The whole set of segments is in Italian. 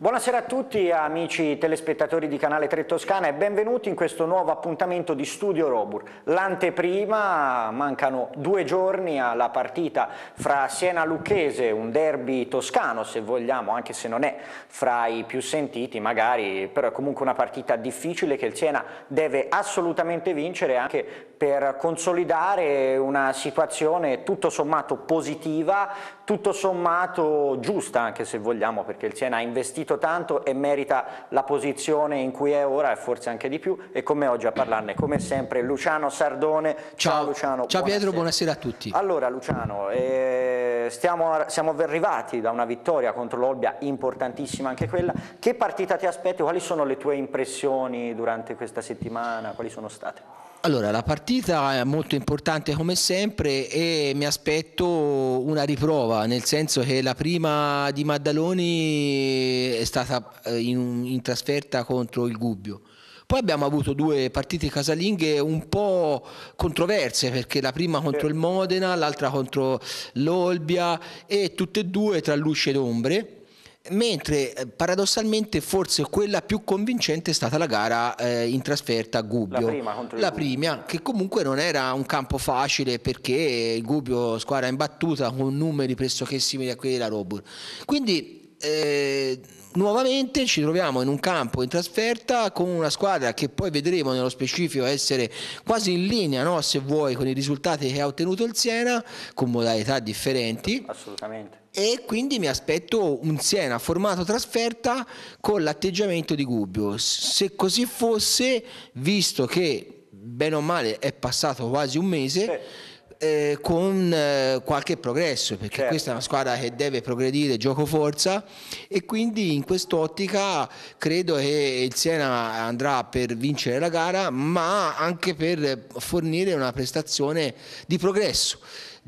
Buonasera a tutti amici telespettatori di Canale 3 Toscana e benvenuti in questo nuovo appuntamento di Studio Robur. L'anteprima, mancano due giorni alla partita fra Siena Lucchese, un derby toscano se vogliamo, anche se non è fra i più sentiti magari, però è comunque una partita difficile che il Siena deve assolutamente vincere anche per consolidare una situazione tutto sommato positiva, tutto sommato giusta anche se vogliamo perché il Siena ha investito tanto e merita la posizione in cui è ora e forse anche di più e come oggi a parlarne come sempre Luciano Sardone. Ciao, Ciao Luciano. Ciao Pietro, buonasera a tutti. Allora Luciano, eh, stiamo, siamo arrivati da una vittoria contro l'Olbia importantissima anche quella. Che partita ti aspetti? Quali sono le tue impressioni durante questa settimana? Quali sono state? Allora, la partita è molto importante come sempre e mi aspetto una riprova, nel senso che la prima di Maddaloni è stata eh, in, in trasferta contro il Gubbio. Poi abbiamo avuto due partite casalinghe un po' controverse perché la prima contro il Modena, l'altra contro l'Olbia e tutte e due tra luce ed ombre mentre eh, paradossalmente forse quella più convincente è stata la gara eh, in trasferta a Gubbio. La prima, la prima che comunque non era un campo facile perché Gubbio squadra imbattuta con numeri pressoché simili a quelli della Robur. Quindi eh, nuovamente ci troviamo in un campo in trasferta con una squadra che poi vedremo nello specifico essere quasi in linea, no? se vuoi, con i risultati che ha ottenuto il Siena, con modalità differenti. Assolutamente. E quindi mi aspetto un Siena formato trasferta con l'atteggiamento di Gubbio. Se così fosse, visto che bene o male è passato quasi un mese, eh, con eh, qualche progresso, perché certo. questa è una squadra che deve progredire gioco forza e quindi in quest'ottica credo che il Siena andrà per vincere la gara, ma anche per fornire una prestazione di progresso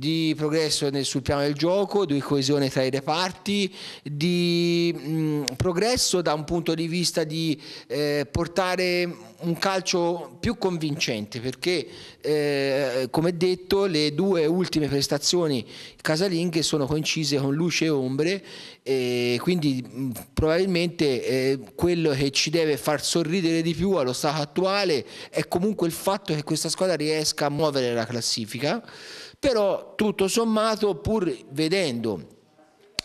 di progresso nel, sul piano del gioco, di coesione tra i reparti, di mh, progresso da un punto di vista di eh, portare un calcio più convincente perché eh, come detto le due ultime prestazioni casalinghe sono coincise con luce e ombre e quindi mh, probabilmente eh, quello che ci deve far sorridere di più allo stato attuale è comunque il fatto che questa squadra riesca a muovere la classifica però tutto sommato pur vedendo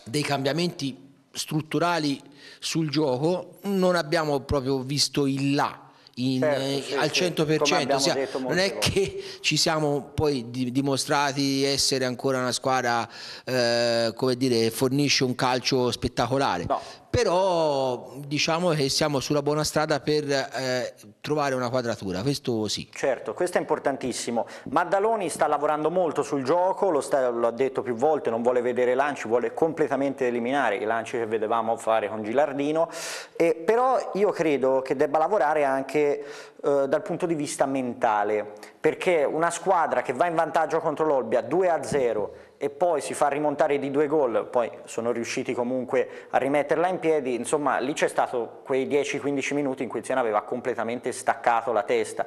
dei cambiamenti strutturali sul gioco non abbiamo proprio visto il là in, certo, eh, sì, al 100%, sì, sia, non è che ci siamo poi di, dimostrati essere ancora una squadra eh, come dire fornisce un calcio spettacolare. No però diciamo che siamo sulla buona strada per eh, trovare una quadratura, questo sì. Certo, questo è importantissimo. Maddaloni sta lavorando molto sul gioco, lo, sta, lo ha detto più volte, non vuole vedere lanci, vuole completamente eliminare i lanci che vedevamo fare con Gilardino, e, però io credo che debba lavorare anche eh, dal punto di vista mentale, perché una squadra che va in vantaggio contro l'Olbia 2 a 0 e poi si fa rimontare di due gol, poi sono riusciti comunque a rimetterla in piedi, insomma lì c'è stato quei 10-15 minuti in cui il Siena aveva completamente staccato la testa.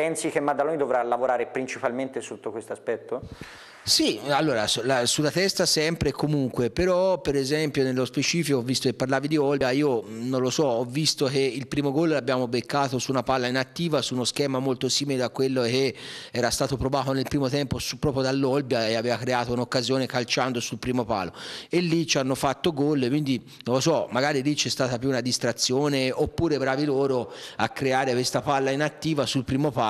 Pensi che Maddaloni dovrà lavorare principalmente sotto questo aspetto? Sì, allora la, sulla testa sempre e comunque, però per esempio nello specifico visto che parlavi di Olga, io non lo so, ho visto che il primo gol l'abbiamo beccato su una palla inattiva, su uno schema molto simile a quello che era stato provato nel primo tempo su, proprio dall'Olbia e aveva creato un'occasione calciando sul primo palo e lì ci hanno fatto gol, quindi non lo so, magari lì c'è stata più una distrazione oppure bravi loro a creare questa palla inattiva sul primo palo.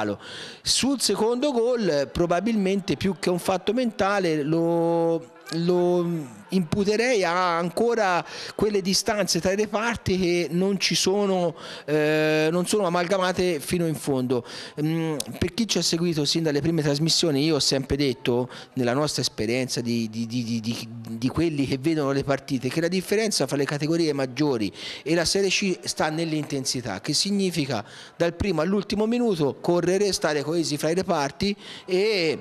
Sul secondo gol probabilmente più che un fatto mentale lo, lo imputerei a ancora quelle distanze tra i reparti che non ci sono, eh, non sono amalgamate fino in fondo. Mm, per chi ci ha seguito sin dalle prime trasmissioni, io ho sempre detto, nella nostra esperienza di, di, di, di quelli che vedono le partite, che la differenza fra le categorie maggiori e la Serie C sta nell'intensità, che significa dal primo all'ultimo minuto correre, stare coesi fra i reparti e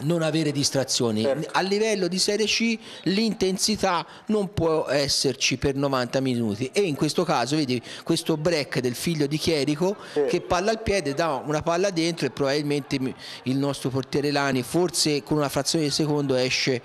non avere distrazioni. Certo. A livello di Serie C l'intensità non può esserci per 90 minuti e in questo caso vedi questo break del figlio di Chierico sì. che palla al piede, dà una palla dentro e probabilmente il nostro portiere Lani forse con una frazione di secondo esce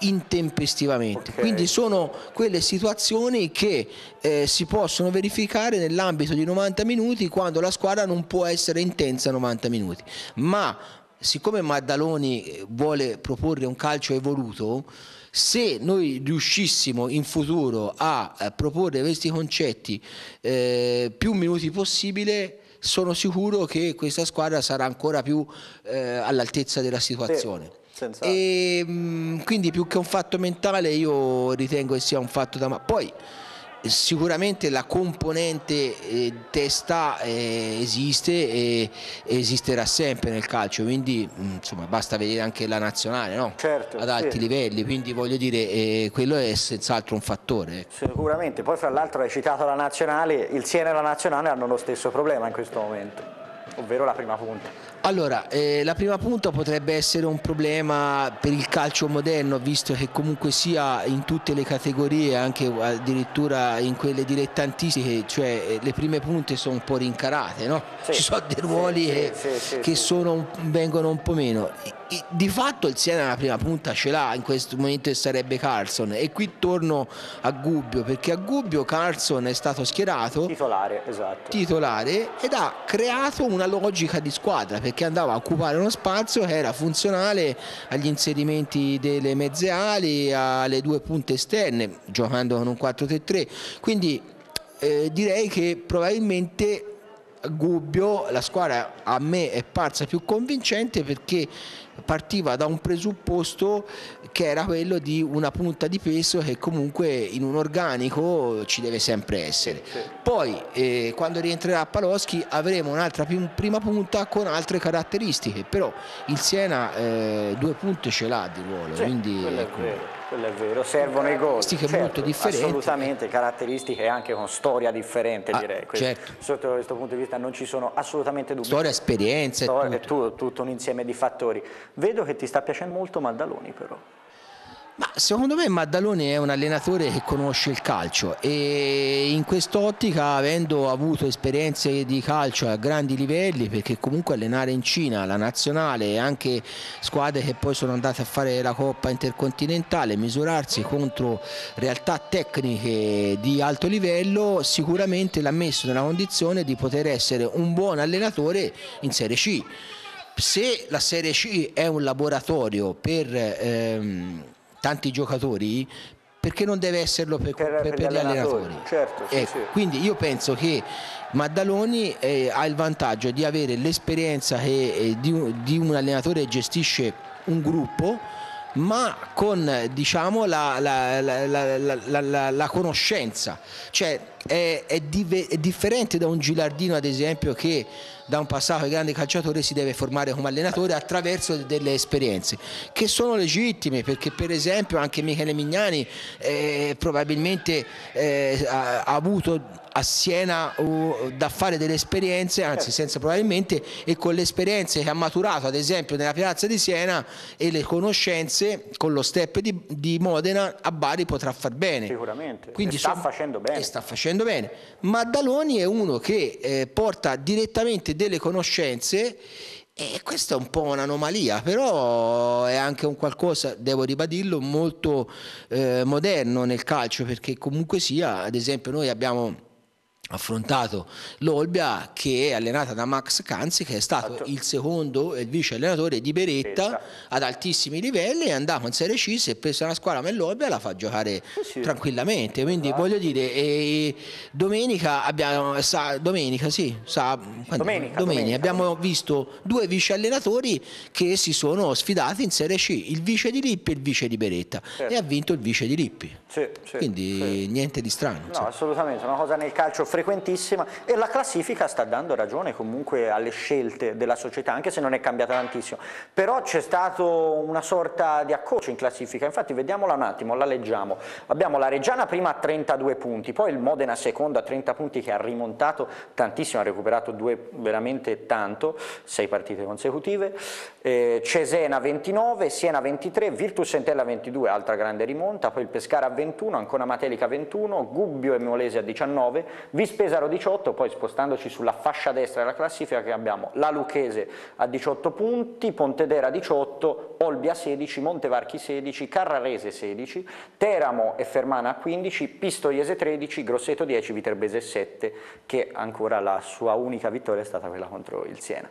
intempestivamente. Okay. Quindi sono quelle situazioni che eh, si possono verificare nell'ambito di 90 minuti quando la squadra non può essere intensa 90 minuti. Ma siccome Maddaloni eh, vuole proporre un calcio evoluto, se noi riuscissimo in futuro a, a proporre questi concetti eh, più minuti possibile, sono sicuro che questa squadra sarà ancora più eh, all'altezza della situazione. Sì, e, mh, quindi più che un fatto mentale io ritengo che sia un fatto da... Poi sicuramente la componente eh, testa eh, esiste e esisterà sempre nel calcio, quindi mm, insomma, basta vedere anche la nazionale no? certo, ad alti sì. livelli, quindi voglio dire eh, quello è senz'altro un fattore. Sicuramente, poi fra l'altro hai citato la nazionale, il Siena e la nazionale hanno lo stesso problema in questo momento, ovvero la prima punta. Allora, eh, la prima punta potrebbe essere un problema per il calcio moderno, visto che comunque sia in tutte le categorie, anche addirittura in quelle dilettantistiche, cioè eh, le prime punte sono un po' rincarate, no? Sì, Ci sono dei ruoli sì, sì, che sono, vengono un po' meno di fatto il Siena la prima punta ce l'ha in questo momento sarebbe Carlson e qui torno a Gubbio perché a Gubbio Carlson è stato schierato titolare, esatto. titolare ed ha creato una logica di squadra perché andava a occupare uno spazio che era funzionale agli inserimenti delle mezze ali alle due punte esterne giocando con un 4-3-3 quindi eh, direi che probabilmente Gubbio la squadra a me è parsa più convincente perché partiva da un presupposto che era quello di una punta di peso che comunque in un organico ci deve sempre essere. Poi eh, quando rientrerà Paloschi avremo un'altra prima punta con altre caratteristiche, però il Siena eh, due punte ce l'ha di ruolo, quindi ecco quello è vero, servono i gol. Certo, molto differenti. Assolutamente, caratteristiche anche con storia differente ah, direi. Certo. Sotto questo punto di vista non ci sono assolutamente dubbi. Storia, esperienza Storia, tutto. Tutto un insieme di fattori. Vedo che ti sta piacendo molto Maddaloni però. Ma secondo me Maddaloni è un allenatore che conosce il calcio e in quest'ottica avendo avuto esperienze di calcio a grandi livelli perché comunque allenare in Cina la nazionale e anche squadre che poi sono andate a fare la Coppa Intercontinentale misurarsi contro realtà tecniche di alto livello sicuramente l'ha messo nella condizione di poter essere un buon allenatore in Serie C. Se la Serie C è un laboratorio per ehm, tanti giocatori perché non deve esserlo per, per, per, per gli allenatori, allenatori. Certo, sì, ecco, sì. quindi io penso che Maddaloni eh, ha il vantaggio di avere l'esperienza eh, di, di un allenatore che gestisce un gruppo ma con diciamo, la, la, la, la, conoscenza, cioè è, è, è, differente da un Gilardino ad esempio che da un passato di grande calciatore si deve formare come allenatore attraverso delle esperienze che sono legittime perché per esempio anche Michele Mignani eh, probabilmente eh, ha, ha avuto a Siena uh, da fare delle esperienze, anzi certo. senza probabilmente, e con le esperienze che ha maturato ad esempio nella piazza di Siena e le conoscenze con lo step di, di Modena a Bari potrà far bene. Sicuramente, Quindi, sta facendo bene. Sta facendo bene. Maddaloni è uno che eh, porta direttamente delle conoscenze e questa è un po' un'anomalia, però è anche un qualcosa, devo ribadirlo, molto eh, moderno nel calcio, perché comunque sia, ad esempio noi abbiamo affrontato l'Olbia che è allenata da Max Canzi che è stato il secondo e il vice allenatore di Beretta ad altissimi livelli è andato in Serie C si è preso una squadra ma l'Olbia la fa giocare sì. tranquillamente. Quindi ah. voglio dire eh, domenica abbiamo sa, domenica sì sa, domenica, domenica, domenica, abbiamo visto due vice allenatori che si sono sfidati in Serie C il vice di Lippi e il vice di Beretta. Certo. e ha vinto il vice di Lippi. Sì, quindi niente di strano no assolutamente una cosa nel calcio frequentissima e la classifica sta dando ragione comunque alle scelte della società, anche se non è cambiata tantissimo. Però c'è stato una sorta di accocio in classifica, infatti vediamola un attimo, la leggiamo. Abbiamo la Reggiana prima a 32 punti, poi il Modena secondo a 30 punti che ha rimontato tantissimo, ha recuperato due veramente tanto, sei partite consecutive, eh, Cesena 29, Siena 23, Virtus Entella 22, altra grande rimonta, poi il Pescara a 21, Ancona Matelica 21, Gubbio e Molese a 19, Vispesaro 18, poi spostandoci sulla fascia destra della classifica che abbiamo la Lucchese a 18 punti, Pontedera 18, Olbia 16, Montevarchi 16, Carrarese 16, Teramo e Fermana a 15, Pistoiese 13, Grosseto 10, Viterbese 7 che ancora la sua unica vittoria è stata quella contro il Siena.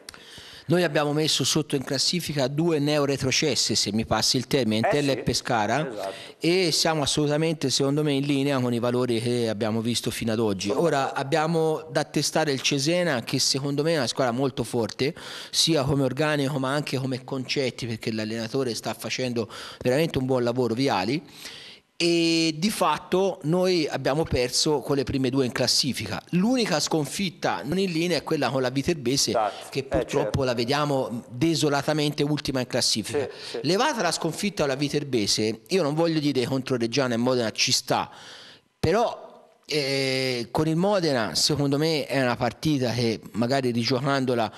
Noi abbiamo messo sotto in classifica due neoretrocesse, se mi passi il termine, Entella eh sì, e Pescara, esatto. e siamo assolutamente, secondo me, in linea con i valori che abbiamo visto fino ad oggi. Ora abbiamo da testare il Cesena, che secondo me è una squadra molto forte, sia come organico ma anche come concetti, perché l'allenatore sta facendo veramente un buon lavoro, Viali e di fatto noi abbiamo perso con le prime due in classifica. L'unica sconfitta non in linea è quella con la Viterbese esatto. che eh, purtroppo certo. la vediamo desolatamente ultima in classifica. Sì, sì. Levata la sconfitta alla Viterbese, io non voglio dire contro Reggiana e Modena ci sta, però eh, con il Modena secondo me è una partita che magari rigiocandola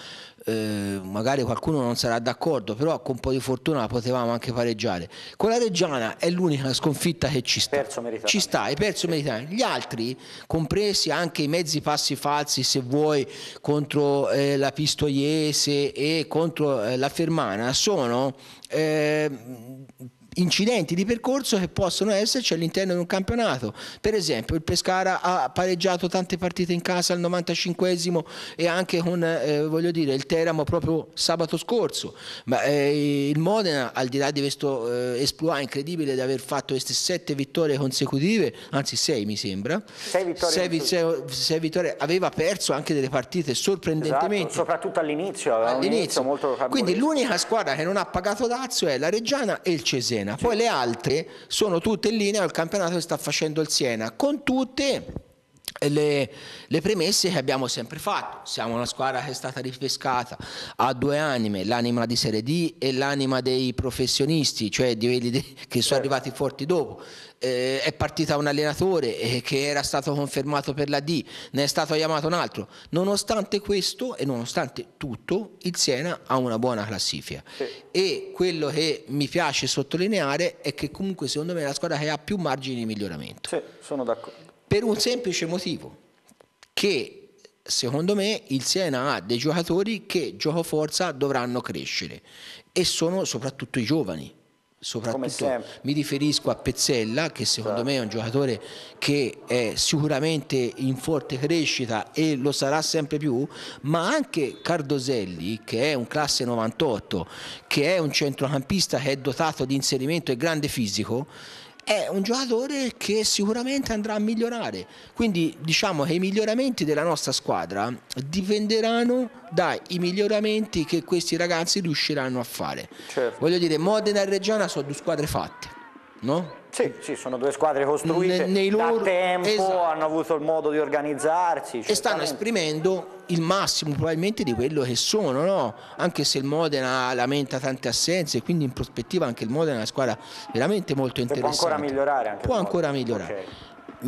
eh, magari qualcuno non sarà d'accordo, però con un po' di fortuna la potevamo anche pareggiare. Con la Reggiana è l'unica sconfitta che ci sta. Ci sta, hai perso meritamente. Gli altri, compresi anche i mezzi passi falsi, se vuoi, contro eh, la Pistoiese e contro eh, la Fermana, sono eh, incidenti di percorso che possono esserci all'interno di un campionato. Per esempio il Pescara ha pareggiato tante partite in casa al 95esimo e anche con eh, voglio dire, il Teramo proprio sabato scorso, ma eh, il Modena al di là di questo eh, esploit incredibile di aver fatto queste sette vittorie consecutive, anzi sei mi sembra, sei vittorie, sei, sei, sei vittorie aveva perso anche delle partite sorprendentemente. Esatto, soprattutto all'inizio, all'inizio molto Quindi l'unica squadra che non ha pagato dazio è la Reggiana e il Cesena. Siena, poi le altre sono tutte in linea al campionato che sta facendo il Siena, con tutte le, le, premesse che abbiamo sempre fatto. Siamo una squadra che è stata ripescata a due anime, l'anima di Serie D e l'anima dei professionisti, cioè di quelli che sono arrivati forti dopo eh, è partita un allenatore eh, che era stato confermato per la D, ne è stato chiamato un altro. Nonostante questo e nonostante tutto, il Siena ha una buona classifica. Sì. E quello che mi piace sottolineare è che comunque secondo me è la squadra che ha più margini di miglioramento. Sì, sono d'accordo. Per un semplice motivo, che secondo me il Siena ha dei giocatori che gioco forza dovranno crescere. E sono soprattutto i giovani soprattutto. mi riferisco a Pezzella che secondo certo. me è un giocatore che è sicuramente in forte crescita e lo sarà sempre più ma anche Cardoselli che è un classe 98 che è un centrocampista che è dotato di inserimento e grande fisico è un giocatore che sicuramente andrà a migliorare. Quindi diciamo che i miglioramenti della nostra squadra dipenderanno dai miglioramenti che questi ragazzi riusciranno a fare. Certo. Voglio dire, Modena e Reggiana sono due squadre fatte, no? Sì, sì, sono due squadre costruite ne, nei loro... da tempo, esatto. hanno avuto il modo di organizzarsi. E stanno esprimendo il massimo probabilmente di quello che sono, no? anche se il Modena lamenta tante assenze, quindi in prospettiva anche il Modena è una squadra veramente molto interessante. Può ancora migliorare Può ancora migliorare. Okay.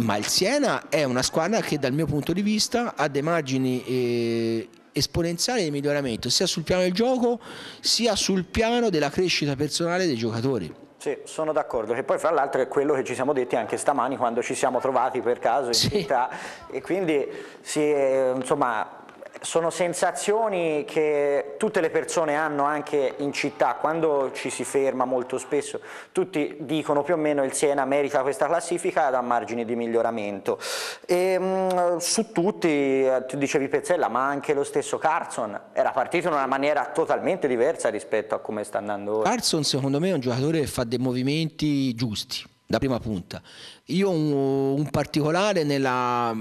Ma il Siena è una squadra che dal mio punto di vista ha dei margini eh, esponenziali di miglioramento sia sul piano del gioco sia sul piano della crescita personale dei giocatori. Sì, sono d'accordo, che poi fra l'altro è quello che ci siamo detti anche stamani quando ci siamo trovati per caso in sì. città e quindi sì, insomma sono sensazioni che tutte le persone hanno anche in città, quando ci si ferma molto spesso, tutti dicono più o meno il Siena merita questa classifica ed ha margini di miglioramento. E, mh, mm, su tutti, eh, tu dicevi Pezzella, ma anche lo stesso Carson era partito in una maniera totalmente diversa rispetto a come sta andando ora. Carson secondo me è un giocatore che fa dei movimenti giusti da prima punta. Io un, un particolare nella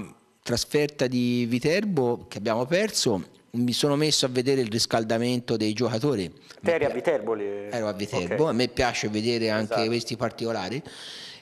trasferta di Viterbo che abbiamo perso mi sono messo a vedere il riscaldamento dei giocatori. Te eri a Viterbo? Lì? Ero a Viterbo, okay. a me piace vedere anche esatto. questi particolari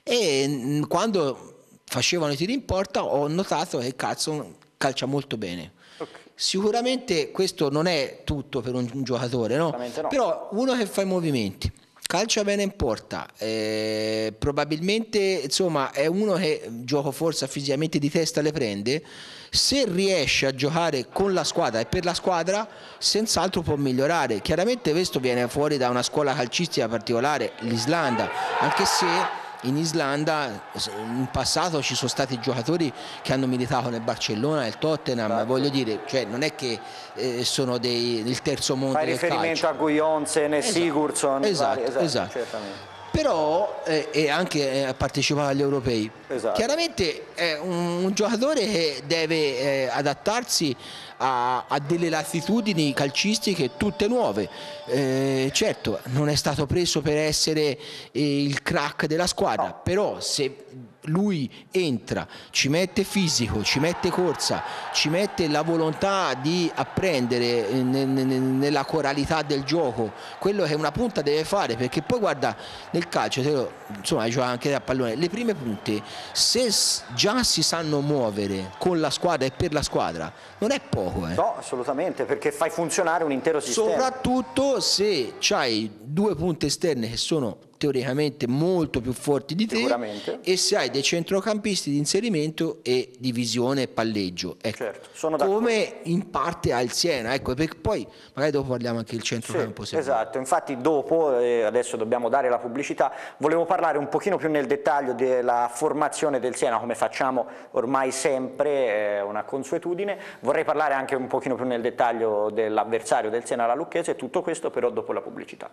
e mm, quando facevano i tiri in porta ho notato che Cazzo calcia molto bene. Okay. Sicuramente questo non è tutto per un, un giocatore, no? no? però uno che fa i movimenti, calcia bene in porta, eh, probabilmente insomma è uno che gioco forse fisicamente di testa le prende, se riesce a giocare con la squadra e per la squadra senz'altro può migliorare, chiaramente questo viene fuori da una scuola calcistica particolare, l'Islanda, anche se in Islanda in passato ci sono stati giocatori che hanno militato nel Barcellona, nel Tottenham, esatto. voglio dire, cioè non è che eh, sono dei, del terzo mondo Fai riferimento calcio. a Guionsen e esatto. Sigurdsson. Esatto, vari, esatto, esatto. Certamente però eh, e anche eh, partecipare agli europei. Esatto. Chiaramente è un, un, giocatore che deve eh, adattarsi a, a, delle latitudini calcistiche tutte nuove. Eh, certo, non è stato preso per essere eh, il crack della squadra, però se lui entra, ci mette fisico, ci mette corsa, ci mette la volontà di apprendere eh, nella coralità del gioco, quello che una punta deve fare, perché poi guarda nel calcio, insomma gioca anche a pallone, le prime punte se già si sanno muovere con la squadra e per la squadra, non è poco. Eh. No, assolutamente, perché fai funzionare un intero sistema. Soprattutto se hai due punte esterne che sono teoricamente molto più forti di te e se hai dei centrocampisti di inserimento e di visione e palleggio ecco, certo, come in parte ha il Siena ecco, perché poi magari dopo parliamo anche del centrocampo sì, esatto, infatti dopo eh, adesso dobbiamo dare la pubblicità volevo parlare un pochino più nel dettaglio della formazione del Siena come facciamo ormai sempre, è una consuetudine. Vorrei parlare anche un pochino più nel dettaglio dell'avversario del Siena la Lucchese tutto questo però dopo la pubblicità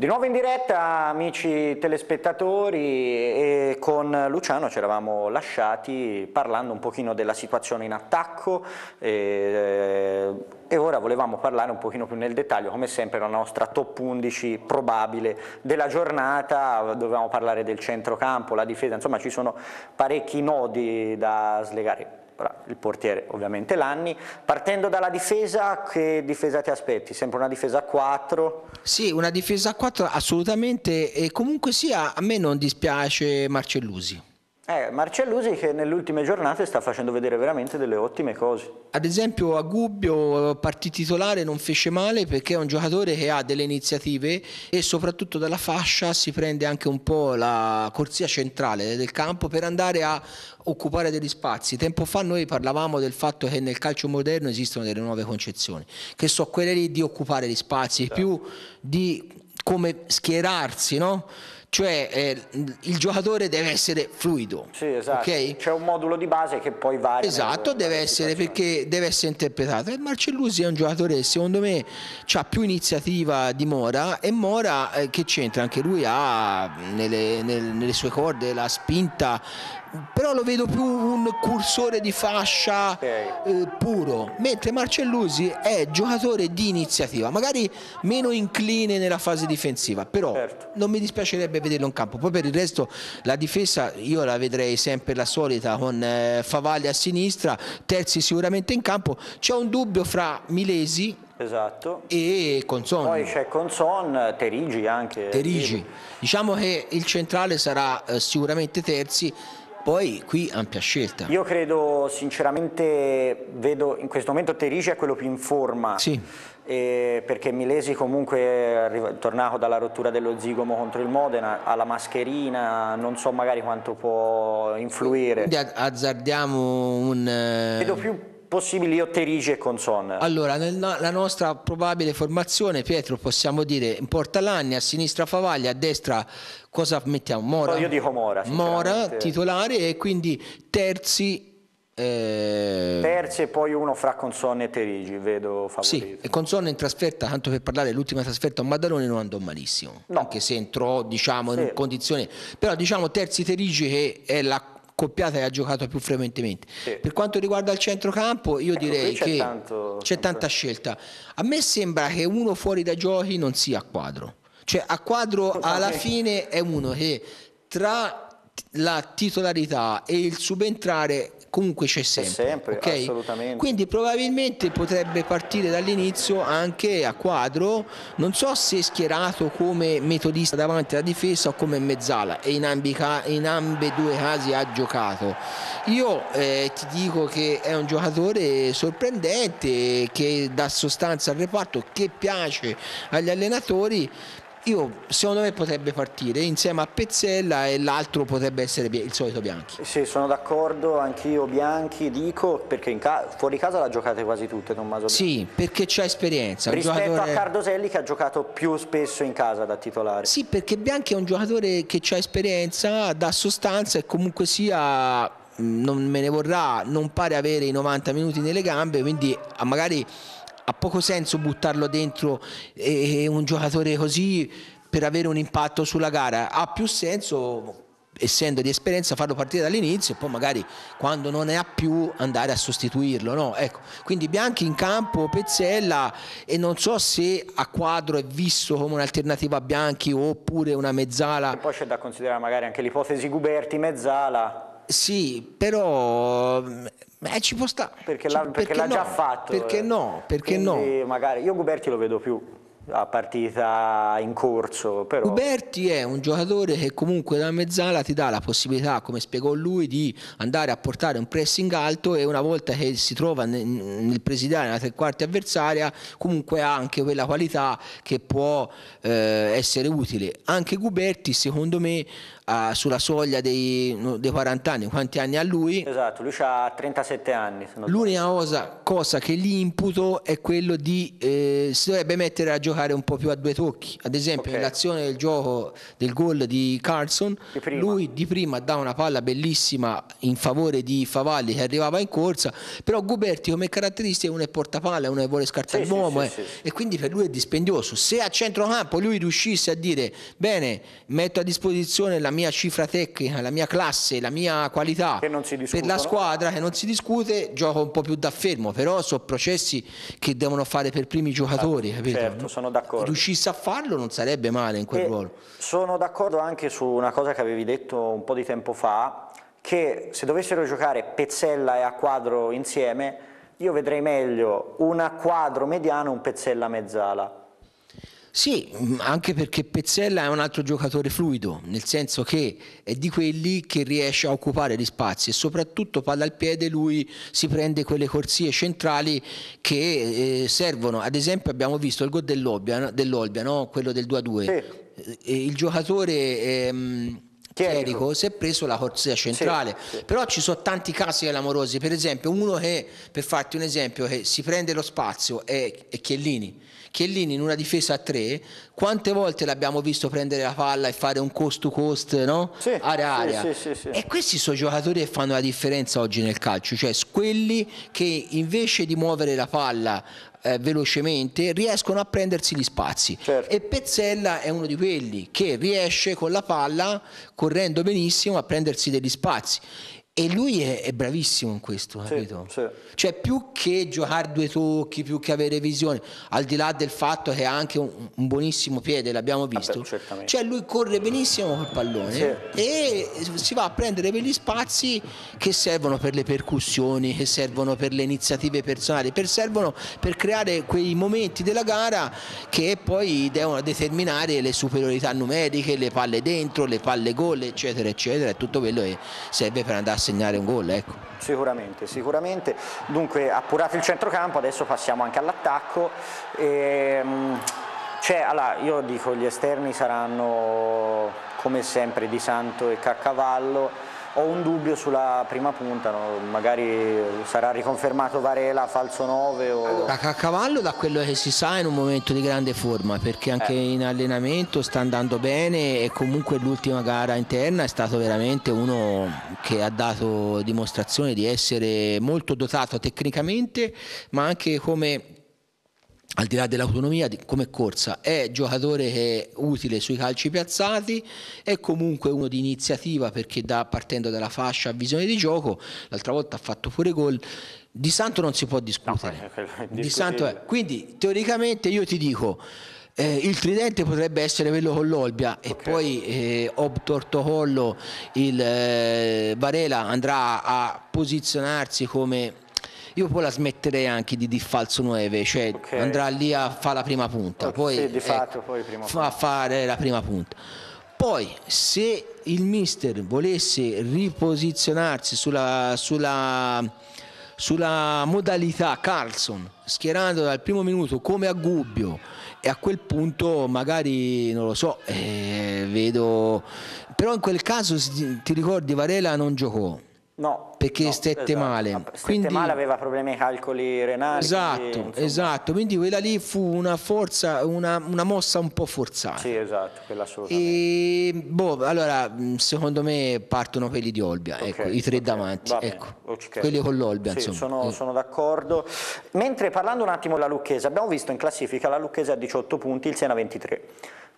Di nuovo in diretta amici telespettatori e con Luciano ci eravamo lasciati parlando un pochino della situazione in attacco e, e, ora volevamo parlare un pochino più nel dettaglio come sempre la nostra top 11 probabile della giornata, dovevamo parlare del centrocampo, la difesa, insomma ci sono parecchi nodi da slegare il portiere ovviamente Lanni. Partendo dalla difesa, che difesa ti aspetti? Sempre una difesa a 4? Sì, una difesa a 4 assolutamente e comunque sia a me non dispiace Marcellusi. Eh, Marcellusi che nelle ultime giornate sta facendo vedere veramente delle ottime cose. Ad esempio a Gubbio partì titolare non fece male perché è un giocatore che ha delle iniziative e soprattutto dalla fascia si prende anche un po' la corsia centrale del campo per andare a occupare degli spazi. Tempo fa noi parlavamo del fatto che nel calcio moderno esistono delle nuove concezioni, che so quelle lì di occupare gli spazi, sì. più di come schierarsi, no? Cioè eh, il giocatore deve essere fluido. Sì, esatto. Okay? C'è un modulo di base che poi varia. Esatto, deve essere perché deve essere interpretato. E Marcellusi è un giocatore che secondo me ha più iniziativa di Mora e Mora eh, che c'entra anche lui ha nelle, nelle, nelle sue corde la spinta però lo vedo più un cursore di fascia eh, puro, mentre Marcellusi è giocatore di iniziativa, magari meno incline nella fase difensiva, però certo. non mi dispiacerebbe vederlo in campo. Poi per il resto la difesa io la vedrei sempre la solita con eh, Favalli a sinistra, Terzi sicuramente in campo. C'è un dubbio fra Milesi Esatto. E Conson. Poi c'è Conson, Terigi anche. Terigi. Diciamo che il centrale sarà eh, sicuramente Terzi poi qui ampia scelta. Io credo sinceramente, vedo in questo momento Terigi è quello più in forma. Sì. Eh, perché Milesi comunque è tornato dalla rottura dello zigomo contro il Modena, ha la mascherina, non so magari quanto può influire. Quindi azzardiamo un... Vedo più possibili io Terigi e Conson. Allora, nella nostra probabile formazione, Pietro, possiamo dire in Portalani, a sinistra Favaglia, a destra cosa mettiamo? Mora? io dico Mora. Mora, titolare e quindi terzi eh... Terzi e poi uno fra Consonne e Terigi, vedo favorito. Sì, e Consonne in trasferta, tanto per parlare, l'ultima trasferta a Maddaloni non andò malissimo, no. anche se entrò diciamo, sì. in condizioni, però diciamo Terzi Terigi che è la coppiata che ha giocato più frequentemente. Sì. Per quanto riguarda il centrocampo, io ecco, direi c'è che tanto... c'è tanta scelta. A me sembra che uno fuori da giochi non sia a quadro. Cioè a quadro alla fine è uno che tra la titolarità e il subentrare comunque c'è sempre, sempre okay? assolutamente. quindi probabilmente potrebbe partire dall'inizio anche a quadro non so se schierato come metodista davanti alla difesa o come mezzala e in, ambi, in ambe due casi ha giocato io eh, ti dico che è un giocatore sorprendente che dà sostanza al reparto che piace agli allenatori io, secondo me potrebbe partire insieme a Pezzella e l'altro potrebbe essere il solito Bianchi. Sì, sono d'accordo, anch'io Bianchi dico perché ca fuori casa la giocate quasi tutte Tommaso Bianchi. Sì, perché c'ha esperienza. Rispetto giocatore... a Cardoselli che ha giocato più spesso in casa da titolare. Sì, perché Bianchi è un giocatore che ha esperienza, dà sostanza e comunque sia non me ne vorrà, non pare avere i 90 minuti nelle gambe, quindi magari ha poco senso buttarlo dentro e un giocatore così per avere un impatto sulla gara, ha più senso essendo di esperienza farlo partire dall'inizio e poi magari quando non ne ha più andare a sostituirlo no? ecco. quindi Bianchi in campo Pezzella e non so se a quadro è visto come un'alternativa a Bianchi oppure una mezzala e poi c'è da considerare magari anche l'ipotesi Guberti mezzala sì però Beh, ci può stare. Perché l'ha, perché l'ha no? già fatto. Perché eh. no? Perché Quindi no? Magari, io Guberti lo vedo più a partita in corso. Però... Uberti è un giocatore che comunque da mezzala ti dà la possibilità, come spiegò lui, di andare a portare un pressing alto e una volta che si trova nel, nel presidiare nella tre quarti avversaria comunque ha anche quella qualità che può eh, essere utile. Anche Guberti secondo me uh, sulla soglia dei, dei, 40 anni, quanti anni ha lui? Esatto, lui ha 37 anni. L'unica cosa, cosa, che gli imputo è quello di eh, si dovrebbe mettere a giocare un po' più a due tocchi. Ad esempio, okay. nell'azione del gioco del gol di Carlson, di lui di prima dà una palla bellissima in favore di Favalli che arrivava in corsa, però Guberti come caratteristica uno è portapalla, uno è vuole scartare sì, l'uomo sì, sì, eh, e quindi per lui è dispendioso. Se a centrocampo lui riuscisse a dire bene, metto a disposizione la mia mia cifra tecnica, la mia classe, la mia qualità per la squadra che non si discute, gioco un po' più da fermo, però sono processi che devono fare per primi i giocatori, certo, certo sono d'accordo. Riuscisse a farlo non sarebbe male in quel e ruolo. Sono d'accordo anche su una cosa che avevi detto un po' di tempo fa, che se dovessero giocare Pezzella e Acquadro insieme, io vedrei meglio un Acquadro mediano e un Pezzella mezzala sì, mm, anche perché Pezzella è un altro giocatore fluido, nel senso che è di quelli che riesce a occupare gli spazi e soprattutto palla al piede lui si prende quelle corsie centrali che eh, servono. Ad esempio abbiamo visto il gol dell'Olbia, dell'Olbia no? quello del 2-2. Sì. Eh, il giocatore... Ehm, Chierico si è preso la corsia centrale sì, sì. però ci sono tanti casi clamorosi per esempio uno che per farti un esempio che si prende lo spazio è, è Chiellini Chiellini in una difesa a tre, quante volte l'abbiamo visto prendere la palla e fare un cost to cost, no? Sì, area area. Sì, sì, e questi sono giocatori che fanno la differenza oggi nel calcio, cioè quelli che invece di muovere la palla eh, velocemente riescono a prendersi gli spazi certo. e Pezzella è uno di quelli che riesce con la palla correndo benissimo a prendersi degli spazi e lui è, è, bravissimo in questo, capito? Sì. Cioè più che giocare due tocchi, più che avere visione, al di là del fatto che ha anche un, un buonissimo piede, l'abbiamo visto, Vabbè, cioè lui corre benissimo col pallone sì. e si va a prendere quegli spazi che servono per le percussioni, che servono per le iniziative personali, per servono per creare quei momenti della gara che poi devono determinare le superiorità numeriche, le palle dentro, le palle gol, eccetera, eccetera, e tutto quello che serve per andare a segnare un gol. Ecco. Sicuramente, sicuramente. Dunque, appurato il centrocampo, adesso passiamo anche all'attacco. Ehm, cioè, allora, io dico gli esterni saranno come sempre Di Santo e Caccavallo ho un dubbio sulla prima punta, no? magari sarà riconfermato Varela falso 9 o... A cavallo da quello che si sa è in un momento di grande forma perché anche eh. in allenamento sta andando bene e comunque l'ultima gara interna è stato veramente uno che ha dato dimostrazione di essere molto dotato tecnicamente ma anche come al di là dell'autonomia come corsa è giocatore che è utile sui calci piazzati è comunque uno di iniziativa perché da, partendo dalla fascia ha visione di gioco l'altra volta ha fatto pure gol di Santo non si può discutere no, di Santo è. quindi teoricamente io ti dico eh, il tridente potrebbe essere quello con l'Olbia okay. e poi eh, Ob Tortocollo il eh, Varela andrà a posizionarsi come io poi la smetterei anche di di falso 9, cioè okay. andrà lì a fare la prima punta, okay, poi, sì, di fatto, ecco, poi prima fa fare la prima punta. Poi se il mister volesse riposizionarsi sulla, sulla sulla modalità Carlson, schierando dal primo minuto come a Gubbio e a quel punto magari, non lo so, eh, vedo... Però in quel caso ti ricordi Varela non giocò. No, perché no, stette esatto. male. Stette quindi, male, aveva problemi ai calcoli renali. Esatto, quindi, esatto. Quindi quella lì fu una forza, una, una mossa un po' forzata. Sì, esatto, quella assolutamente. E, boh, allora, secondo me partono quelli di Olbia, okay, ecco, i tre okay, davanti, ecco, okay. quelli con l'Olbia. Sì, sono, eh. sono d'accordo. Mentre parlando un attimo della Lucchese, abbiamo visto in classifica la Lucchese a 18 punti, il Siena 23.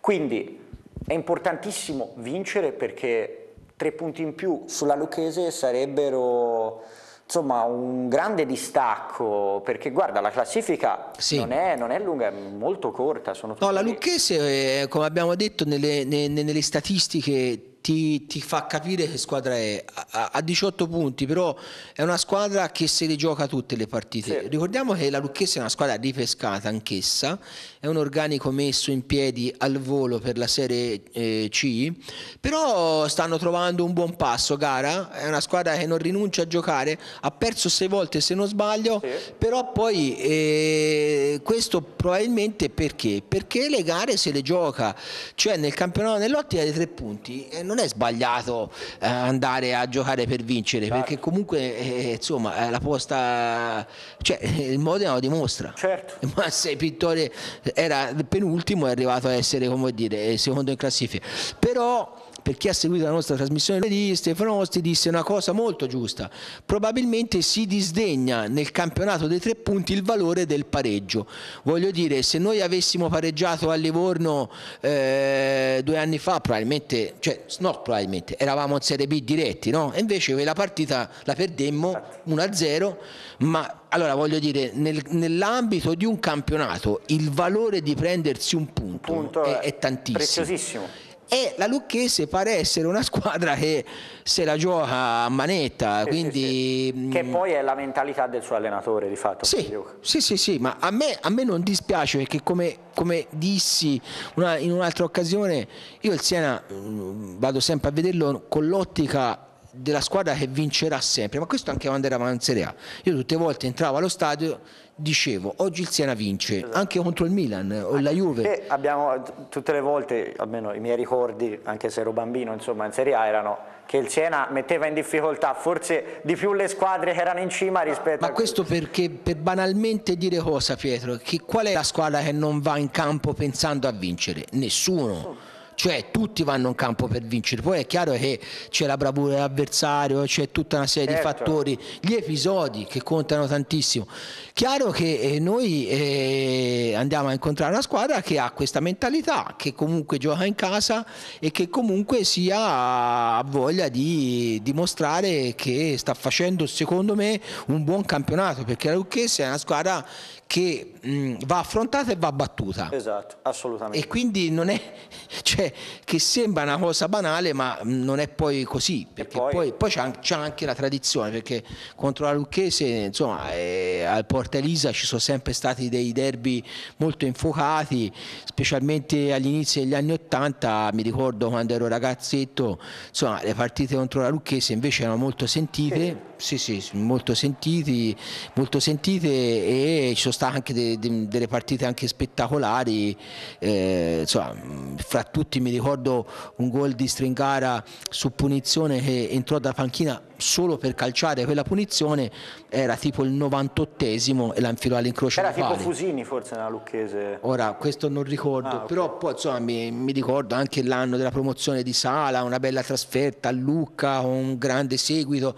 Quindi è importantissimo vincere perché tre punti in più sulla Lucchese sarebbero insomma un grande distacco perché guarda la classifica sì. non, è, non, è, lunga, è molto corta. no, la Lucchese eh, come abbiamo detto nelle, nelle, nelle statistiche ti, ti, fa capire che squadra è. Ha, 18 punti, però è una squadra che se le gioca tutte le partite. Sì. Ricordiamo che la Lucchese è una squadra ripescata anch'essa, è un organico messo in piedi al volo per la Serie eh, C, però stanno trovando un buon passo, gara. È una squadra che non rinuncia a giocare, ha perso sei volte se non sbaglio, sì. però poi eh, questo probabilmente perché? Perché le gare se le gioca, cioè nel campionato, nell'ottica dei tre punti. Eh, non è sbagliato eh, andare a giocare per vincere, certo. perché comunque eh, insomma la posta, cioè il Modena lo dimostra. Certo. Ma se Pittore era penultimo è arrivato a essere come dire secondo in classifica. Però per chi ha seguito la nostra trasmissione di Stefano Osti disse una cosa molto giusta, probabilmente si disdegna nel campionato dei tre punti il valore del pareggio, voglio dire se noi avessimo pareggiato a Livorno eh, due anni fa probabilmente, cioè no probabilmente, eravamo in Serie B diretti, no? E invece quella partita la perdemmo 1-0, ma allora voglio dire, nel, nell'ambito di un campionato il valore di prendersi un punto, punto è, è tantissimo. Preziosissimo e la Lucchese pare essere una squadra che se la gioca a manetta, sì, quindi... Sì, sì. Che poi è la mentalità del suo allenatore di fatto. Sì, sì, sì, sì, ma a me, a me non dispiace perché come, come dissi una, in un'altra occasione, io il Siena mm, vado sempre a vederlo con l'ottica della squadra che vincerà sempre, ma questo anche quando eravamo in Serie A. Io tutte le volte entravo allo stadio dicevo, oggi il Siena vince esatto. anche contro il Milan o la Juve. Abbiamo tutte le volte, almeno i miei ricordi, anche se ero bambino, insomma, in Serie A erano che il Siena metteva in difficoltà forse di più le squadre che erano in cima rispetto Ma a... Ma questo perché, per banalmente dire cosa Pietro, che qual è la squadra che non va in campo pensando a vincere? Nessuno cioè tutti vanno in campo per vincere, poi è chiaro che c'è la bravura dell'avversario, c'è tutta una serie certo. di fattori, gli episodi che contano tantissimo. Chiaro che eh, noi eh, andiamo a incontrare una squadra che ha questa mentalità, che comunque gioca in casa e che comunque sia ha voglia di dimostrare che sta facendo secondo me un buon campionato, perché la Lucchese è una squadra che mh, va affrontata e va battuta. Esatto, assolutamente. E quindi non è, cioè, che sembra una cosa banale, ma non è poi così, perché poi, poi, poi c'è, c'è, anche la tradizione, perché contro la Lucchese, insomma, eh, al Porta Elisa ci sono sempre stati dei derby molto infuocati, specialmente agli inizi degli anni Ottanta, mi ricordo quando ero ragazzetto, insomma, le partite contro la Lucchese invece erano molto sentite. Sì, sì, molto sentiti, molto sentite e ci sono state anche de, de, delle partite anche spettacolari, eh, insomma, fra tutti mi ricordo un gol di Stringara su punizione che entrò da panchina solo per calciare quella punizione era tipo il 98esimo e la infilò all'incrocio era tipo Fusini forse nella Lucchese. Ora questo non ricordo ah, okay. però poi insomma mi, mi ricordo anche l'anno della promozione di Sala una bella trasferta a Lucca un grande seguito.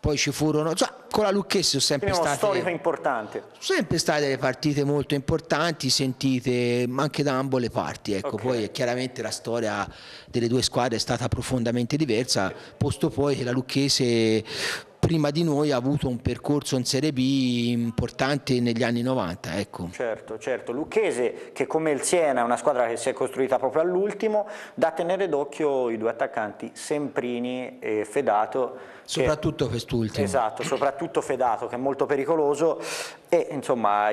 Poi ci furono cioè, con la Lucchese sono sempre Quindi state storico importante. sempre state delle partite molto importanti sentite anche da ambo le parti ecco. Okay. poi chiaramente la storia delle due squadre è stata profondamente diversa posto poi che la Lucchese prima di noi ha avuto un percorso in Serie B importante negli anni 90. Ecco. Certo, certo. Lucchese, che come il Siena è una squadra che si è costruita proprio all'ultimo, da tenere d'occhio i due attaccanti Semprini e Fedato. Soprattutto che, quest'ultimo. Esatto, soprattutto Fedato che è molto pericoloso e insomma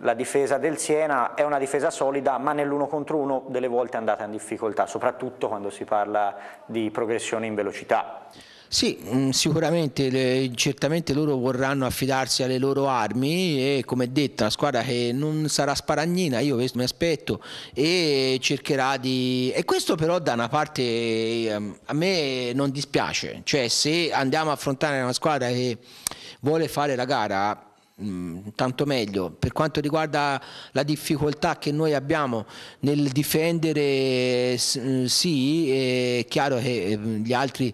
la difesa del Siena è una difesa solida ma nell'uno contro uno delle volte è andata in difficoltà, soprattutto quando si parla di progressione in velocità. Sì, mm, sicuramente, certamente loro vorranno affidarsi alle loro armi e come detto la squadra che non sarà sparagnina, io mi aspetto e cercherà di... E questo però da una parte ehm, a me non dispiace, cioè se andiamo a affrontare una squadra che vuole fare la gara Mm, tanto meglio. Per quanto riguarda la difficoltà che noi abbiamo nel difendere, sì, è chiaro che eh, gli altri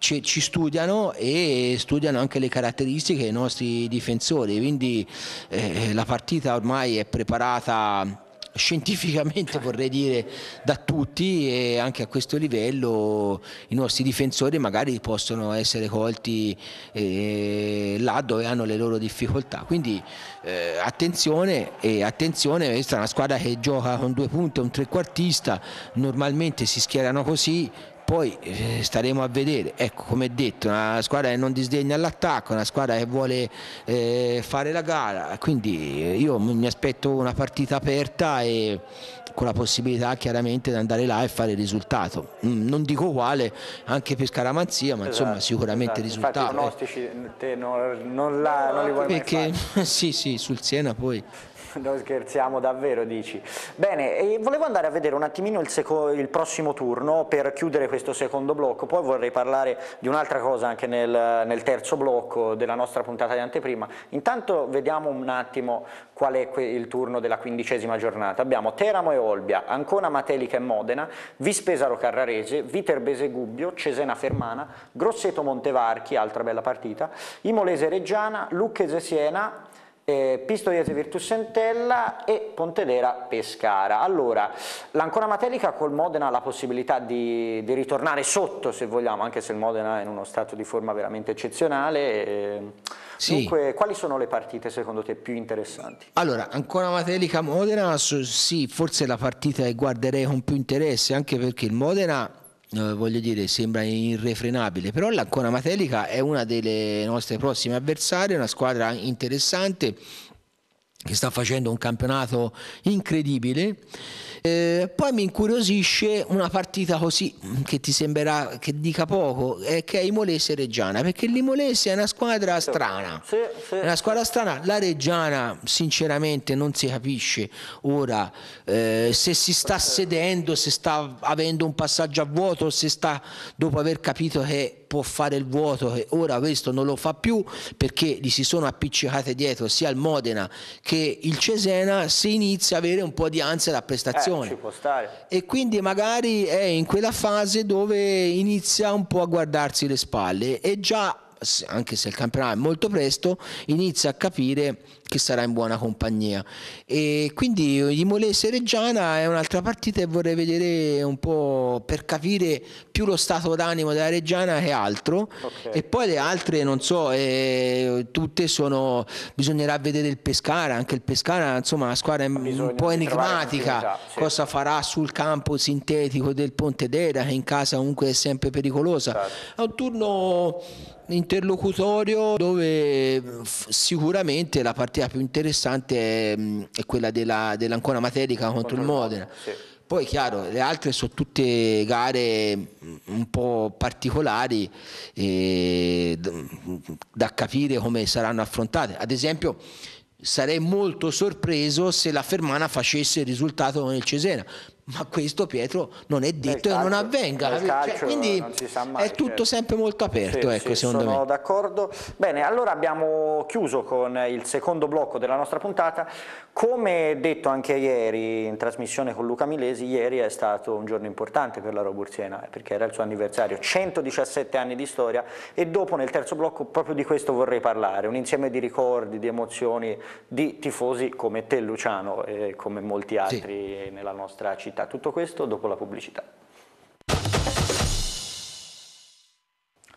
ci, ci, studiano e studiano anche le caratteristiche dei nostri difensori, quindi eh, la partita ormai è preparata scientificamente vorrei dire da tutti e anche a questo livello i nostri difensori magari possono essere colti eh, là dove hanno le loro difficoltà. Quindi eh, attenzione e attenzione questa è una squadra che gioca con due punti un trequartista normalmente si schierano così poi eh, staremo a vedere, ecco come detto, una squadra che non disdegna l'attacco, una squadra che vuole eh, fare la gara, quindi io mi aspetto una partita aperta e con la possibilità chiaramente di andare là e fare il risultato. Mm, non dico quale, anche per scaramanzia, ma esatto, insomma sicuramente esatto. risultato. Infatti i pronostici te non, non, la, non li vuoi Perché, mai fare. sì, sì, sul Siena poi non scherziamo davvero, dici. Bene, volevo andare a vedere un attimino il, il, prossimo turno per chiudere questo secondo blocco, poi vorrei parlare di un'altra cosa anche nel, nel, terzo blocco della nostra puntata di anteprima. Intanto vediamo un attimo qual è il turno della quindicesima giornata. Abbiamo Teramo e Olbia, Ancona Matelica e Modena, Vispesaro Carrarese, Viterbese Gubbio, Cesena Fermana, Grosseto Montevarchi, altra bella partita, Imolese Reggiana, Lucchese Siena, eh, Pistoiese Virtus Entella e Pontedera Pescara. Allora, l'Ancona Matelica col Modena ha la possibilità di, di, ritornare sotto se vogliamo, anche se il Modena è in uno stato di forma veramente eccezionale. Eh, sì. Dunque, quali sono le partite secondo te più interessanti? Allora, Ancona Matelica Modena, sì, forse la partita che guarderei con più interesse, anche perché il Modena eh, voglio dire, sembra irrefrenabile, però l'Ancona Matelica è una delle nostre prossime avversarie, una squadra interessante che sta facendo un campionato incredibile eh, poi mi incuriosisce una partita così mm, che ti sembrerà che dica poco, eh, che è Imolese Reggiana, perché l'Imolese è una squadra strana. Sì, sì. È una squadra strana. La Reggiana, sinceramente, non si capisce ora eh, se si sta sedendo, se sta avendo un passaggio a vuoto, se sta dopo aver capito che può fare il vuoto che ora questo non lo fa più perché gli si sono appiccicate dietro sia il Modena che il Cesena si inizia a avere un po' di ansia da prestazione. Eh, e quindi magari è in quella fase dove inizia un po' a guardarsi le spalle. E già anche se il campionato è molto presto, inizia a capire che sarà in buona compagnia. E quindi Imolese Reggiana è un'altra partita che vorrei vedere un po' per capire più lo stato d'animo della Reggiana che altro. Okay. E poi le altre, non so, eh, tutte sono. Bisognerà vedere il Pescara, anche il Pescara, insomma, una squadra un po' enigmatica. Sì. Cosa farà sul campo sintetico del Pontedera, che in casa comunque è sempre pericolosa. Certo. È un turno interlocutorio dove sicuramente la partita più interessante è, è quella della, dell'Ancona Materica contro, contro il Modena. Sì. Poi chiaro, le altre sono tutte gare un po' particolari da capire come saranno affrontate. Ad esempio sarei molto sorpreso se la Fermana facesse il risultato con il Cesena, ma questo Pietro non è detto calcio, e non avvenga cioè, quindi mai, è tutto certo. sempre molto aperto sì, ecco, sì, secondo sono me. d'accordo. Bene allora abbiamo chiuso con il secondo blocco della nostra puntata. Come detto anche ieri in trasmissione con Luca Milesi ieri è stato un giorno importante per la Roburziena perché era il suo anniversario 117 anni di storia e dopo nel terzo blocco proprio di questo vorrei parlare. Un insieme di ricordi di emozioni di tifosi come te Luciano e come molti altri sì. nella nostra città città. Tutto questo dopo la pubblicità.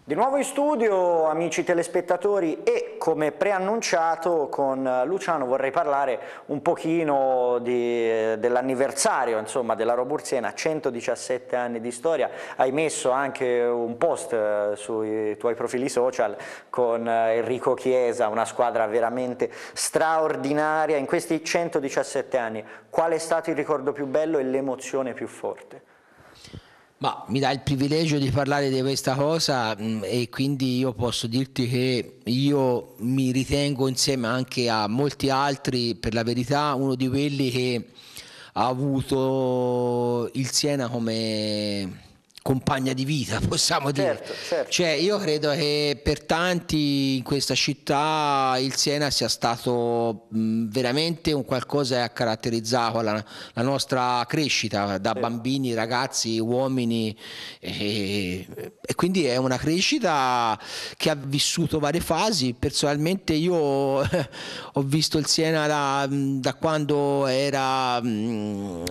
Di nuovo in studio, amici telespettatori, e come preannunciato con Luciano vorrei parlare un pochino dell'anniversario della Roburziena, 117 anni di storia. Hai messo anche un post eh, sui tuoi profili social con eh, Enrico Chiesa, una squadra veramente straordinaria in questi 117 anni. Qual è stato il ricordo più bello e l'emozione più forte? Ma mi dà il privilegio di parlare di questa cosa mm, e quindi io posso dirti che io mi ritengo insieme anche a molti altri, per la verità, uno di quelli che ha avuto il Siena come compagna di vita, possiamo dire. Certo, certo. Cioè, io credo che per tanti in questa città il Siena sia stato mh, veramente un qualcosa che ha caratterizzato la, la nostra crescita da sì. bambini, ragazzi, uomini e, e, quindi è una crescita che ha vissuto varie fasi. Personalmente io ho visto il Siena da, da quando era mh,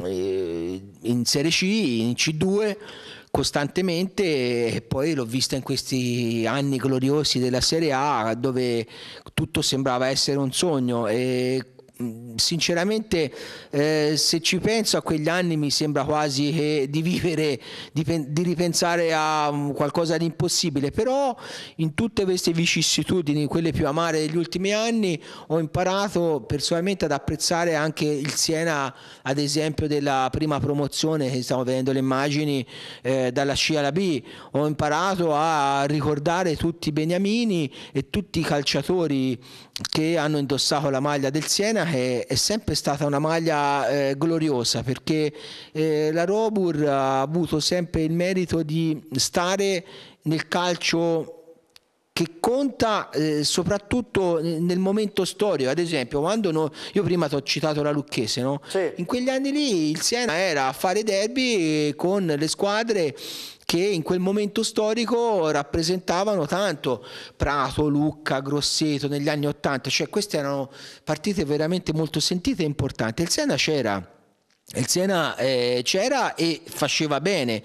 in Serie C, in C2 costantemente e poi l'ho vista in questi anni gloriosi della Serie A dove tutto sembrava essere un sogno e sinceramente eh, se ci penso a quegli anni mi sembra quasi che di vivere, di, di, ripensare a qualcosa di impossibile, però in tutte queste vicissitudini, quelle più amare degli ultimi anni, ho imparato personalmente ad apprezzare anche il Siena, ad esempio della prima promozione, che stiamo vedendo le immagini eh, dalla C alla B, ho imparato a ricordare tutti i beniamini e tutti i calciatori che hanno indossato la maglia del Siena che è sempre stata una maglia eh, gloriosa perché eh, la Robur ha avuto sempre il merito di stare nel calcio che conta eh, soprattutto nel momento storico, ad esempio quando no, io prima ti ho citato la Lucchese, no? sì. in quegli anni lì il Siena era a fare derby con le squadre che in quel momento storico rappresentavano tanto Prato, Lucca, Grosseto negli anni Ottanta, cioè queste erano partite veramente molto sentite e importanti. Il Siena c'era. Il Siena eh, c'era e faceva bene,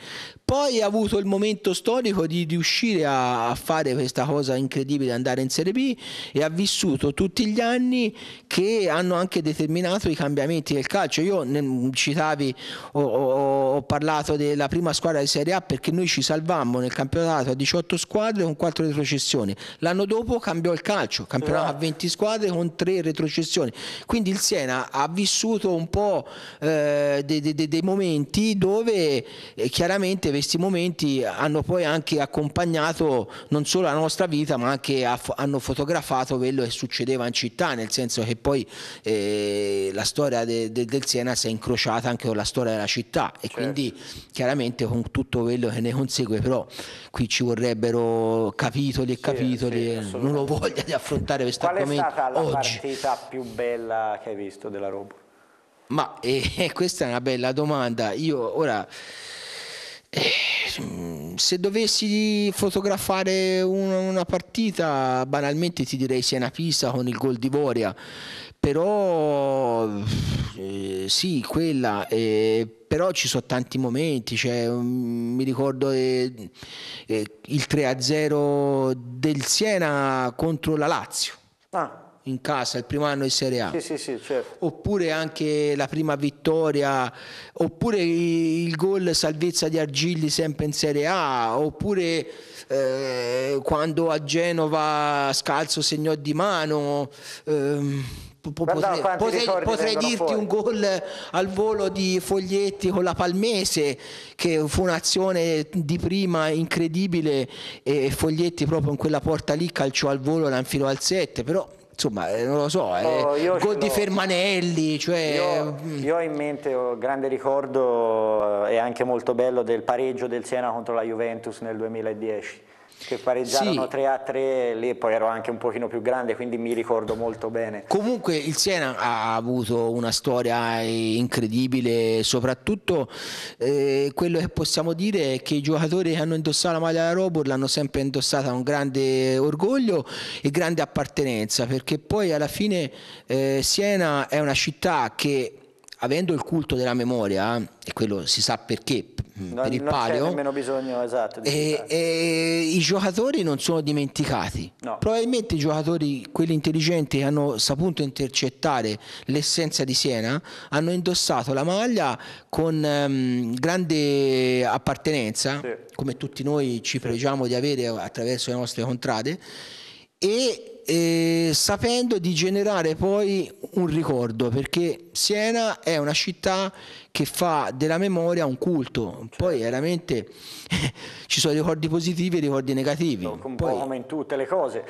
poi ha avuto il momento storico di riuscire a, a, fare questa cosa incredibile, andare in Serie B e ha vissuto tutti gli anni che hanno anche determinato i cambiamenti del calcio. Io ne, citavi, ho, ho, ho, parlato della prima squadra di Serie A perché noi ci salvammo nel campionato a 18 squadre con 4 retrocessioni. L'anno dopo cambiò il calcio, campionato a 20 squadre con 3 retrocessioni. Quindi il Siena ha vissuto un po' eh, dei, dei, dei momenti dove eh, chiaramente questi momenti hanno poi anche accompagnato non solo la nostra vita ma anche hanno fotografato quello che succedeva in città, nel senso che poi eh, la storia de, de, del Siena si è incrociata anche con la storia della città e certo. quindi chiaramente con tutto quello che ne consegue, però qui ci vorrebbero capitoli e capitoli, sì, non ho voglia di affrontare questo Qual argomento. Qual è stata la partita più bella che hai visto della Roma? Ma eh, questa è una bella domanda. Io ora eh, se dovessi fotografare una, partita, banalmente ti direi Siena Pisa con il gol di Voria, però eh, sì, quella, eh, però ci sono tanti momenti, cioè, um, mi ricordo eh, eh il 3-0 del Siena contro la Lazio. Ah in casa il primo anno di Serie A. Sì, sì, sì, certo. Oppure anche la prima vittoria, oppure il gol salvezza di Argilli sempre in Serie A, oppure eh, quando a Genova Scalzo segnò di mano. Ehm, potrei, potrei, potrei dirti fuori. un gol al volo di Foglietti con la Palmese che fu un'azione di prima incredibile e Foglietti proprio in quella porta lì calciò al volo la infilò al 7 però insomma eh, non lo so, oh, eh, gol di Fermanelli. Cioè... Io, mm. io, ho in mente un grande ricordo eh, e anche molto bello del pareggio del Siena contro la Juventus nel 2010 che pareggiarono sì. 3 a 3, lì poi ero anche un pochino più grande, quindi mi ricordo molto bene. Comunque il Siena ha avuto una storia incredibile, soprattutto eh, quello che possiamo dire è che i giocatori che hanno indossato la maglia della Robur l'hanno sempre indossata con grande orgoglio e grande appartenenza, perché poi alla fine eh, Siena è una città che avendo il culto della memoria, e quello si sa perché, mm, non, per il non palio, c'è nemmeno bisogno esatto. E, e, I giocatori non sono dimenticati. No. Probabilmente i giocatori, quelli intelligenti che hanno saputo intercettare l'essenza di Siena, hanno indossato la maglia con um, grande appartenenza, sì. come tutti noi ci pregiamo di avere attraverso le nostre contrade, e eh, sapendo di generare poi un ricordo, perché Siena è una città che fa della memoria un culto, poi veramente ci sono ricordi positivi e ricordi negativi. Un po' come in tutte le cose.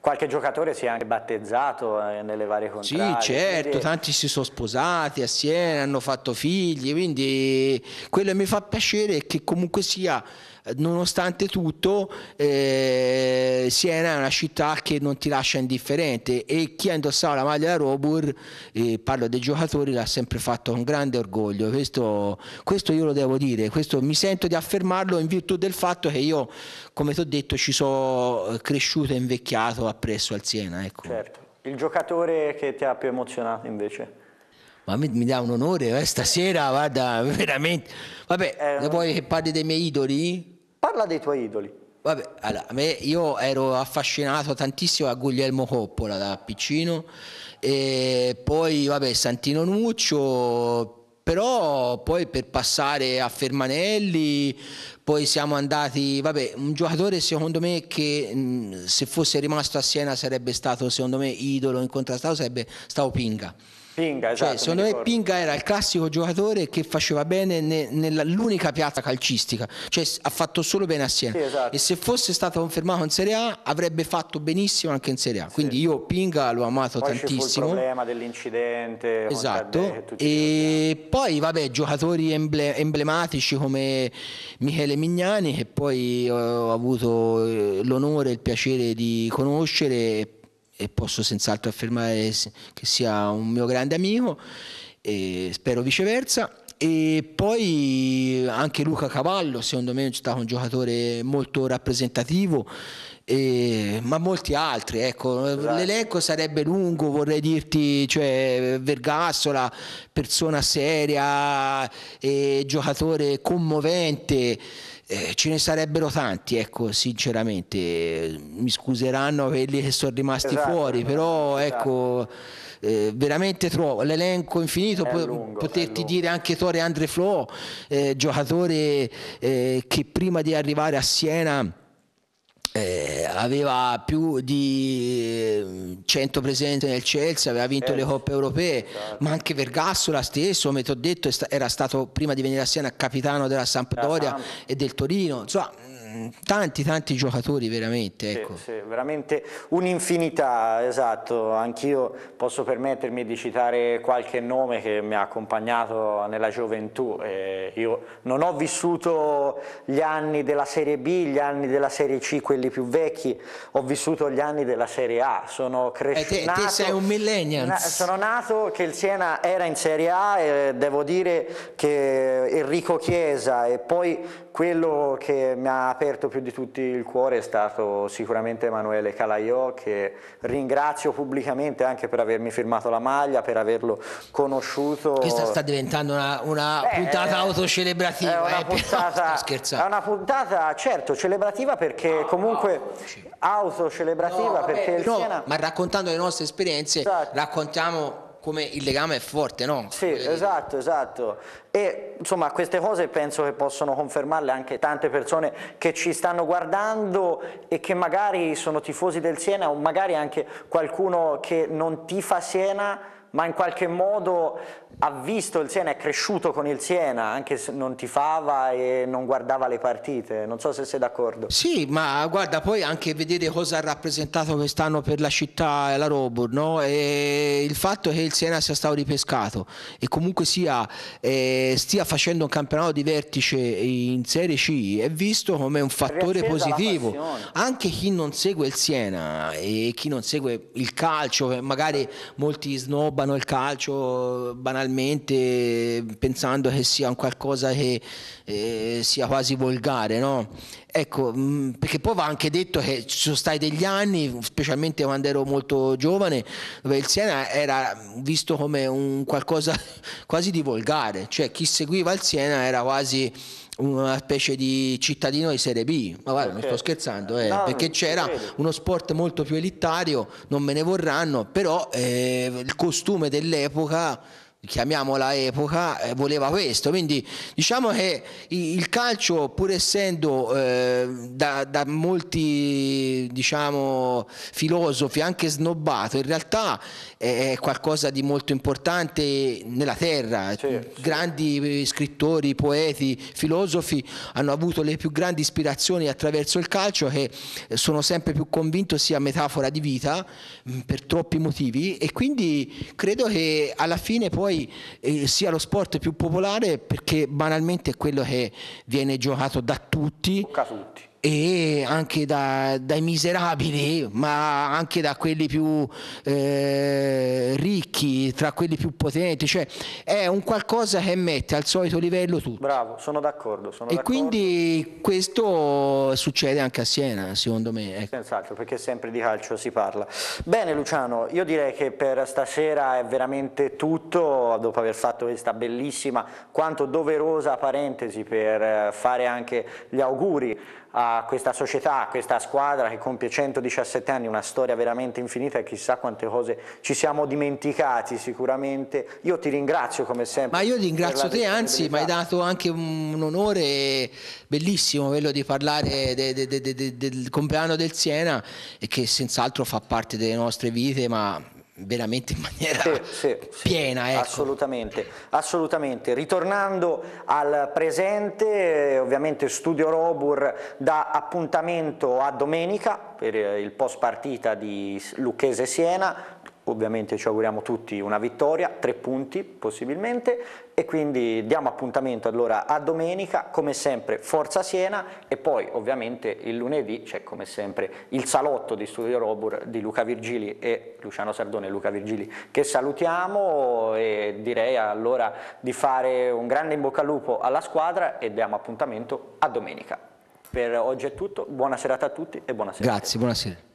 Qualche giocatore si è anche battezzato eh, nelle varie contrade. Sì, certo, quindi... tanti si sono sposati assieme, hanno fatto figli, quindi quello che mi fa piacere è che comunque sia nonostante tutto eh, Siena è una città che non ti lascia indifferente e chi ha indossato la maglia da Robur, eh, parlo dei giocatori, l'ha sempre fatto con grande orgoglio, questo, questo, io lo devo dire, questo mi sento di affermarlo in virtù del fatto che io, come ti ho detto, ci sono cresciuto e invecchiato appresso al Siena. Ecco. Certo. Il giocatore che ti ha più emozionato invece? Ma mi, mi dà un onore, eh? stasera, guarda, veramente. Vabbè, eh, vuoi che parli dei miei idoli? Parla dei tuoi idoli. Vabbè, allora, io ero affascinato tantissimo a Guglielmo Coppola da piccino, e poi vabbè, Santino Nuccio, però poi per passare a Fermanelli, poi siamo andati, vabbè, un giocatore secondo me che mh, se fosse rimasto a Siena sarebbe stato secondo me idolo incontrastato, sarebbe stato Pinga. Pinga, cioè, esatto, cioè, secondo me Pinga era il classico giocatore che faceva bene ne, nell'unica piazza calcistica, cioè ha fatto solo bene a Siena. Sì, esatto. E se fosse stato confermato in Serie A avrebbe fatto benissimo anche in Serie A. Quindi sì. io Pinga l'ho amato poi tantissimo. il problema dell'incidente. Esatto. E poi vabbè, giocatori emble emblematici come Michele Mignani che poi ho avuto eh, l'onore e il piacere di conoscere e posso senz'altro affermare che sia un mio grande amico e spero viceversa. E poi anche Luca Cavallo secondo me è stato un giocatore molto rappresentativo eh, ma molti altri ecco. l'elenco sarebbe lungo vorrei dirti cioè Vergassola persona seria eh, giocatore commovente eh, ce ne sarebbero tanti, ecco, sinceramente, mi scuseranno quelli che sono rimasti esatto, fuori, però esatto. ecco, eh, veramente trovo l'elenco infinito, po- lungo, poterti dire anche Tore Andre Flo, eh, giocatore eh, che prima di arrivare a Siena eh, aveva più di 100 presenze nel Chelsea, aveva vinto eh, le coppe europee, esatto. ma anche Vergassola stesso, come ti ho detto, era stato prima di venire a Siena capitano della Sampdoria e del Torino. Insomma, tanti tanti giocatori veramente ecco. sì, sì, veramente un'infinità esatto. Anch'io posso permettermi di citare qualche nome che mi ha accompagnato nella gioventù. Eh, io non ho vissuto gli anni della Serie B gli anni della Serie C quelli più vecchi. Ho vissuto gli anni della Serie A. Sono cresciuto eh, te, te sei un millennial. Sono nato che il Siena era in Serie A e devo dire che Enrico Chiesa e poi quello che mi ha aperto più di tutti il cuore è stato sicuramente Emanuele Calaiò che ringrazio pubblicamente anche per avermi firmato la maglia, per averlo conosciuto. Questa sta diventando una, una Beh, puntata autocelebrativa. È una, eh, puntata, è una puntata, certo, celebrativa perché no, comunque no, autocelebrativa no, perché il Siena... Ma raccontando le nostre esperienze esatto. raccontiamo come il legame è forte, no? Sì, esatto, esatto. E insomma queste cose penso che possono confermarle anche tante persone che ci stanno guardando e che magari sono tifosi del Siena o magari anche qualcuno che non tifa Siena ma in qualche modo ha visto il Siena, è cresciuto con il Siena, anche se non tifava e non guardava le partite, non so se sei d'accordo. Sì, ma guarda, poi anche vedere cosa ha rappresentato quest'anno per la città e la Robur, no? e il fatto che il Siena sia stato ripescato e comunque sia, eh, stia facendo un campionato di vertice in Serie C è visto come un fattore positivo. Anche chi non segue il Siena e chi non segue il calcio, magari molti snobbano il calcio banalmente, banalmente pensando che sia un qualcosa che eh, sia quasi volgare, no? Ecco, mm, perché poi va anche detto che ci sono stati degli anni, specialmente quando ero molto giovane, dove il Siena era visto come un qualcosa quasi di volgare, cioè chi seguiva il Siena era quasi una specie di cittadino di Serie B, ma guarda, okay. non sto scherzando, eh, no, perché c'era uno sport molto più elitario, non me ne vorranno, però eh, il costume dell'epoca chiamiamola epoca, eh, voleva questo. Quindi diciamo che il calcio, pur essendo eh, da, da, molti diciamo, filosofi anche snobbato, in realtà è qualcosa di molto importante nella terra. Certo, grandi scrittori, poeti, filosofi hanno avuto le più grandi ispirazioni attraverso il calcio che sono sempre più convinto sia metafora di vita per troppi motivi e quindi credo che alla fine poi poi eh, sia lo sport più popolare perché banalmente è quello che viene giocato da tutti. Tocca tutti e anche da, dai miserabili, ma anche da quelli più eh, ricchi, tra quelli più potenti, cioè è un qualcosa che mette al solito livello tutto. Bravo, sono d'accordo. e quindi questo succede anche a Siena, secondo me. Ecco. Senz'altro, perché sempre di calcio si parla. Bene Luciano, io direi che per stasera è veramente tutto, dopo aver fatto questa bellissima, quanto doverosa parentesi per fare anche gli auguri a questa società, a questa squadra che compie 117 anni, una storia veramente infinita e chissà quante cose ci siamo dimenticati sicuramente. Io ti ringrazio come sempre. Ma io ringrazio te, anzi mi hai dato anche un onore bellissimo quello di parlare de, de, de, del compleanno del Siena e che senz'altro fa parte delle nostre vite, ma veramente in maniera sì, sì, piena. Ecco. Assolutamente, assolutamente. Ritornando al presente, ovviamente Studio Robur dà appuntamento a domenica per il post partita di Lucchese Siena, ovviamente ci auguriamo tutti una vittoria, tre punti possibilmente e quindi diamo appuntamento allora a domenica, come sempre Forza Siena e poi ovviamente il lunedì c'è come sempre il salotto di Studio Robur di Luca Virgili e Luciano Sardone e Luca Virgili che salutiamo e direi allora di fare un grande in bocca al lupo alla squadra e diamo appuntamento a domenica. Per oggi è tutto, buona serata a tutti e buonasera. Grazie, buonasera.